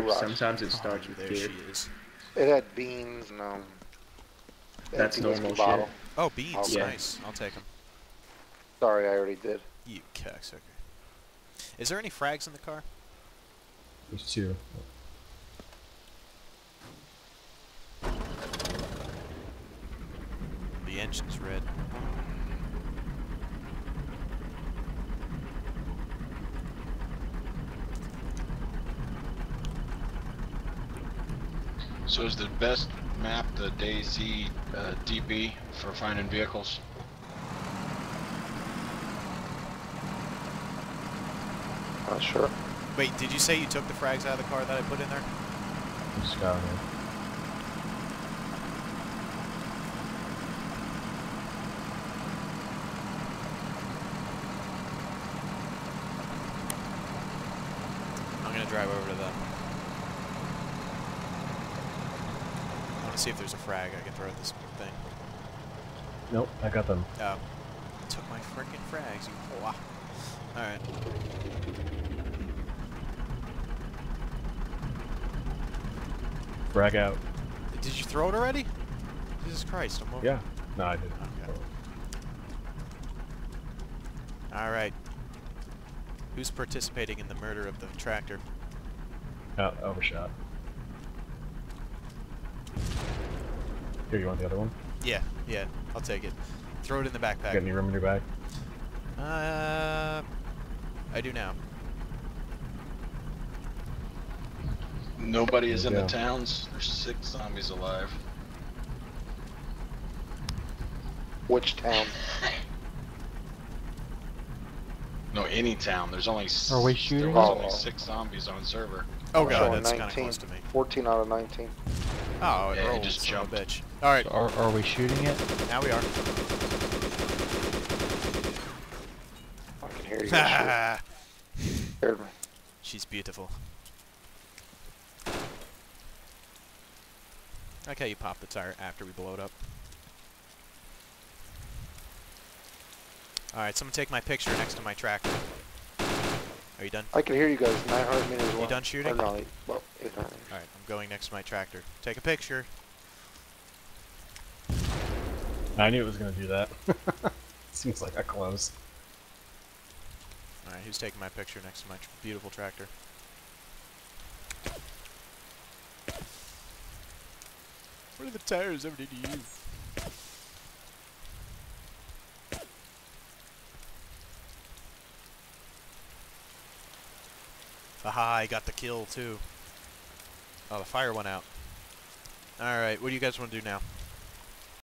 Here, sometimes it starts Oh, with there gear. she is. It had beans and um. That's empty normal bottle. shit. Oh, beans. Yeah. Nice. I'll take them. Sorry, I already did. You cocksucker. Is there any frags in the car? There's two. The engine's red. So is the best map the DayZ uh, DB for finding vehicles? Not sure. Wait, did you say you took the frags out of the car that I put in there? Just got here. I'm gonna drive over to them. To see if there's a frag I can throw at this thing. Nope, I got them. Oh. Took my frickin' frags, you whore. Alright. Frag out. Did you throw it already? Jesus Christ, I'm over. Yeah. No, I didn't. Okay. Alright. Who's participating in the murder of the tractor? Oh, overshot. Here, you want the other one? Yeah, yeah, I'll take it. Throw it in the backpack. You Got any room in your bag? Uh, I do now. Nobody is in the towns. There's six zombies alive. Which town? No, any town. There's only. Are we There shooting was it? only six zombies on server. Oh god, showing that's kind of 19. close to me. 14 out of 19. Oh, it Yeah, it rolled, just son of a jumped. bitch. Alright, Are, are we shooting it? now we are. I can hear you. guys shoot. Scared me. She's beautiful. Okay, you pop the tire after we blow it up. Alright, someone take my picture next to my tractor. Are you done? I can hear you guys 900 meters away. done shooting? Or no, eight- well, 800. Alright, I'm going next to my tractor. Take a picture. I knew it was gonna do that. Seems like a close. Alright, who's taking my picture next to my tr beautiful tractor? What are the tires ever did to you? Aha, I got the kill too. Oh, the fire went out. Alright, what do you guys want to do now?